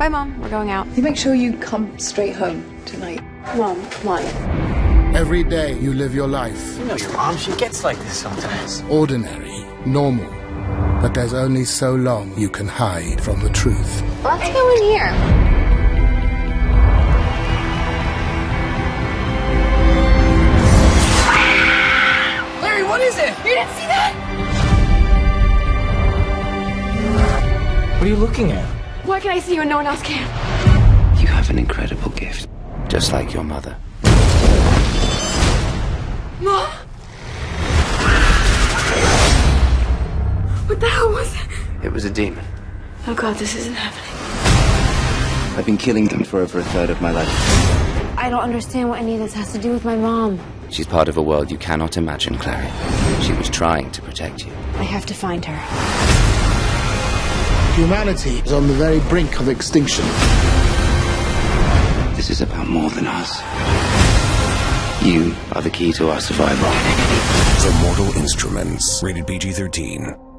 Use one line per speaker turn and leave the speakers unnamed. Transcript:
Bye, Mom. We're going out.
You make sure you come straight home tonight.
Mom, come on.
Every day you live your life.
You know your mom, she gets like this sometimes.
Ordinary, normal. But there's only so long you can hide from the truth.
Let's go in here.
Clary, what is it?
You didn't see that?
What are you looking at?
Why can I see you and no one else can?
You have an incredible gift, just like your mother.
Mom? What the hell was it?
It was a demon.
Oh god, this isn't happening.
I've been killing them for over a third of my life.
I don't understand what any of this has to do with my mom.
She's part of a world you cannot imagine, Clary. She was trying to protect you.
I have to find her.
Humanity is on the very brink of extinction.
This is about more than us. You are the key to our survival.
The Mortal Instruments. Rated PG 13.